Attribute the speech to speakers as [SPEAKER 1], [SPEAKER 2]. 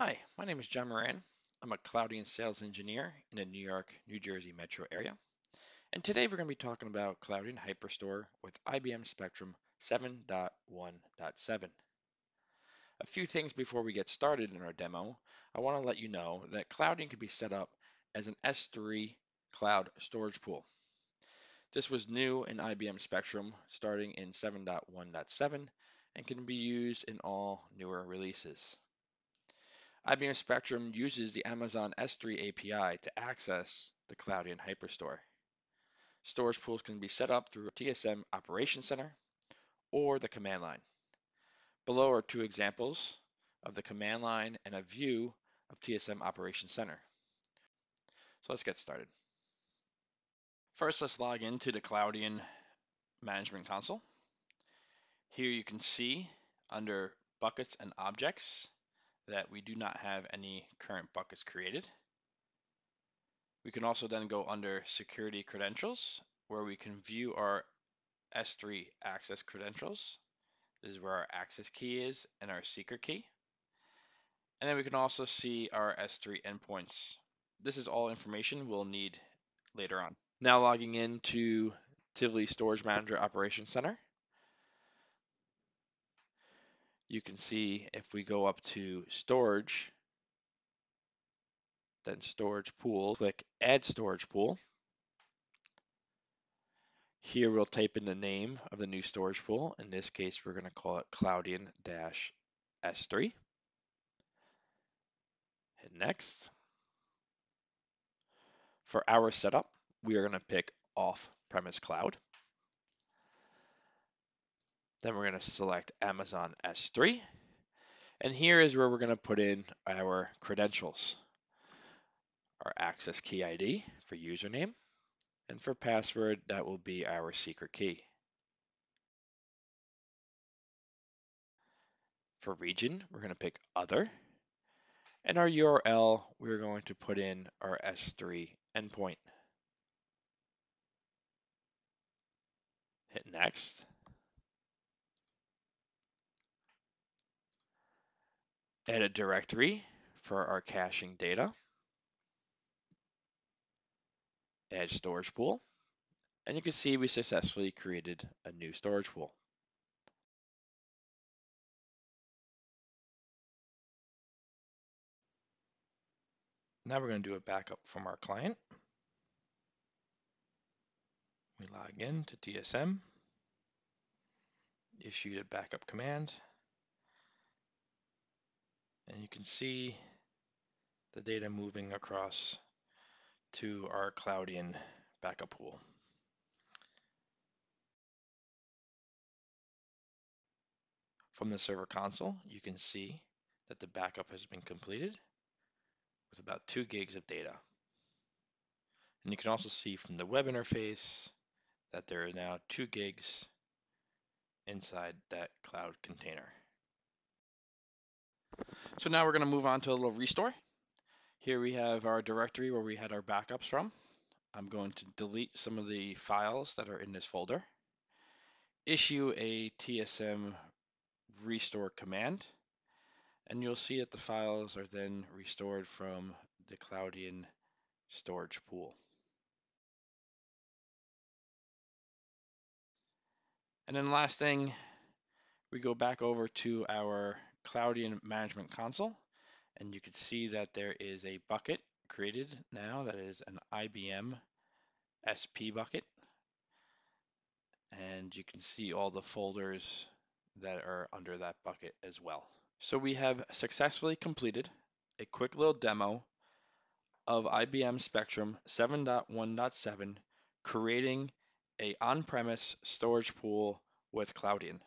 [SPEAKER 1] Hi, my name is John Moran. I'm a Cloudian sales engineer in the New York, New Jersey metro area. And today we're going to be talking about Cloudian Hyperstore with IBM Spectrum 7.1.7. A few things before we get started in our demo. I want to let you know that Cloudian can be set up as an S3 cloud storage pool. This was new in IBM Spectrum starting in 7.1.7 and can be used in all newer releases. IBM Spectrum uses the Amazon S3 API to access the Cloudian Hyperstore. Storage pools can be set up through TSM Operations Center or the command line. Below are two examples of the command line and a view of TSM Operations Center. So let's get started. First, let's log into the Cloudian Management Console. Here you can see under Buckets and Objects that we do not have any current buckets created. We can also then go under Security Credentials, where we can view our S3 access credentials. This is where our access key is and our secret key. And then we can also see our S3 endpoints. This is all information we'll need later on. Now logging into Tivoli Storage Manager Operations Center. You can see if we go up to Storage, then Storage Pool, click Add Storage Pool. Here we'll type in the name of the new storage pool. In this case, we're going to call it Cloudian-S3. Hit Next. For our setup, we are going to pick Off-Premise Cloud. Then we're going to select Amazon S3. And here is where we're going to put in our credentials. Our access key ID for username. And for password, that will be our secret key. For region, we're going to pick Other. And our URL, we're going to put in our S3 endpoint. Hit Next. Add a directory for our caching data. Add storage pool. And you can see we successfully created a new storage pool. Now we're going to do a backup from our client. We log in to TSM, issued a backup command, and you can see the data moving across to our Cloudian backup pool. From the server console, you can see that the backup has been completed with about two gigs of data. And you can also see from the web interface that there are now two gigs inside that cloud container. So now we're going to move on to a little restore. Here we have our directory where we had our backups from. I'm going to delete some of the files that are in this folder, issue a TSM restore command, and you'll see that the files are then restored from the Cloudian storage pool. And then last thing, we go back over to our Cloudian Management Console, and you can see that there is a bucket created now that is an IBM SP bucket. And you can see all the folders that are under that bucket as well. So we have successfully completed a quick little demo of IBM Spectrum 7.1.7 creating a on-premise storage pool with Cloudian.